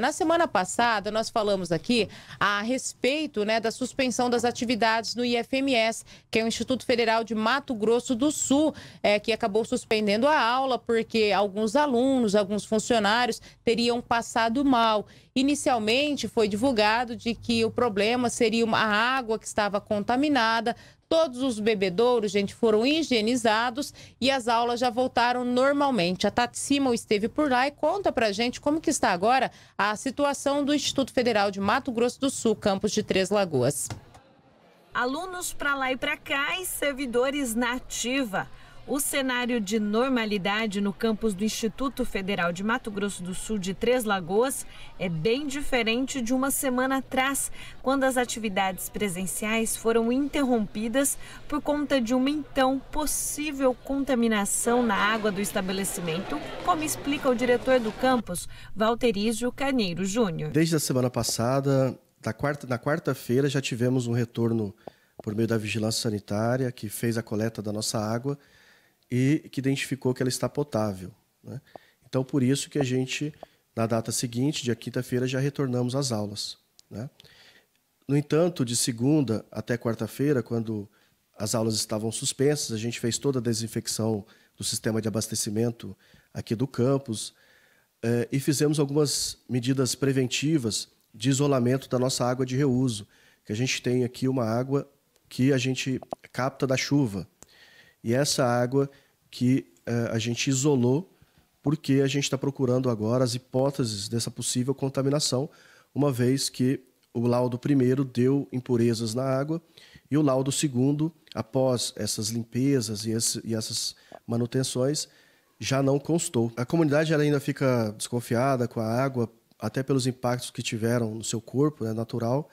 Na semana passada, nós falamos aqui a respeito né, da suspensão das atividades no IFMS, que é o Instituto Federal de Mato Grosso do Sul, é, que acabou suspendendo a aula porque alguns alunos, alguns funcionários teriam passado mal. Inicialmente foi divulgado de que o problema seria a água que estava contaminada, Todos os bebedouros, gente, foram higienizados e as aulas já voltaram normalmente. A Tati Simon esteve por lá e conta pra gente como que está agora a situação do Instituto Federal de Mato Grosso do Sul, campus de Três Lagoas. Alunos para lá e para cá e servidores na ativa. O cenário de normalidade no campus do Instituto Federal de Mato Grosso do Sul de Três Lagoas é bem diferente de uma semana atrás, quando as atividades presenciais foram interrompidas por conta de uma então possível contaminação na água do estabelecimento, como explica o diretor do campus, Valterísio Carneiro Júnior. Desde a semana passada, na quarta, quarta-feira, já tivemos um retorno por meio da vigilância sanitária, que fez a coleta da nossa água e que identificou que ela está potável. Né? Então, por isso que a gente, na data seguinte, dia quinta-feira, já retornamos às aulas. Né? No entanto, de segunda até quarta-feira, quando as aulas estavam suspensas, a gente fez toda a desinfecção do sistema de abastecimento aqui do campus eh, e fizemos algumas medidas preventivas de isolamento da nossa água de reuso, que a gente tem aqui uma água que a gente capta da chuva. E essa água que uh, a gente isolou porque a gente está procurando agora as hipóteses dessa possível contaminação, uma vez que o laudo primeiro deu impurezas na água e o laudo segundo, após essas limpezas e, esse, e essas manutenções, já não constou. A comunidade ainda fica desconfiada com a água, até pelos impactos que tiveram no seu corpo, é né, natural,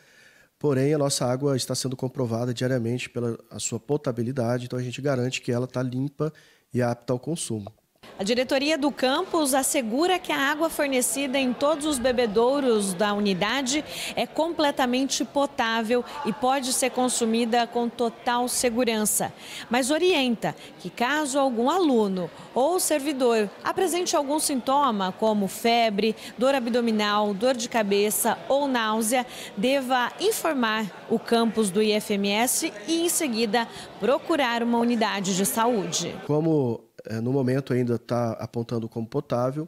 Porém, a nossa água está sendo comprovada diariamente pela sua potabilidade, então a gente garante que ela está limpa e apta ao consumo. A diretoria do campus assegura que a água fornecida em todos os bebedouros da unidade é completamente potável e pode ser consumida com total segurança. Mas orienta que, caso algum aluno ou servidor apresente algum sintoma, como febre, dor abdominal, dor de cabeça ou náusea, deva informar o campus do IFMS e, em seguida, procurar uma unidade de saúde. Como no momento ainda está apontando como potável.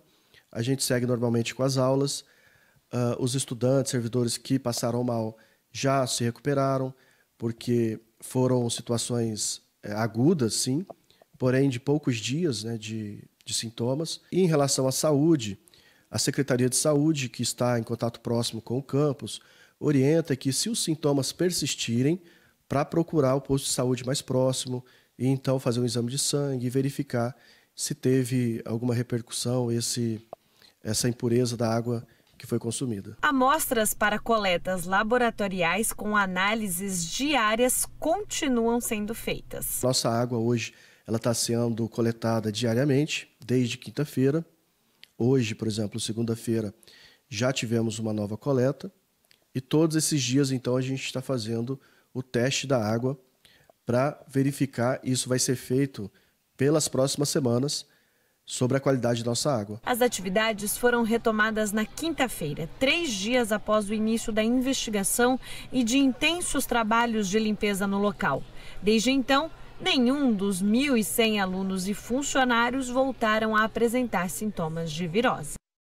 A gente segue normalmente com as aulas. Uh, os estudantes, servidores que passaram mal já se recuperaram, porque foram situações é, agudas, sim, porém de poucos dias né, de, de sintomas. E em relação à saúde, a Secretaria de Saúde, que está em contato próximo com o campus, orienta que, se os sintomas persistirem, para procurar o posto de saúde mais próximo, e então fazer um exame de sangue e verificar se teve alguma repercussão esse, essa impureza da água que foi consumida. Amostras para coletas laboratoriais com análises diárias continuam sendo feitas. Nossa água hoje ela está sendo coletada diariamente, desde quinta-feira. Hoje, por exemplo, segunda-feira, já tivemos uma nova coleta. E todos esses dias, então, a gente está fazendo o teste da água para verificar, isso vai ser feito pelas próximas semanas, sobre a qualidade da nossa água. As atividades foram retomadas na quinta-feira, três dias após o início da investigação e de intensos trabalhos de limpeza no local. Desde então, nenhum dos 1.100 alunos e funcionários voltaram a apresentar sintomas de virose.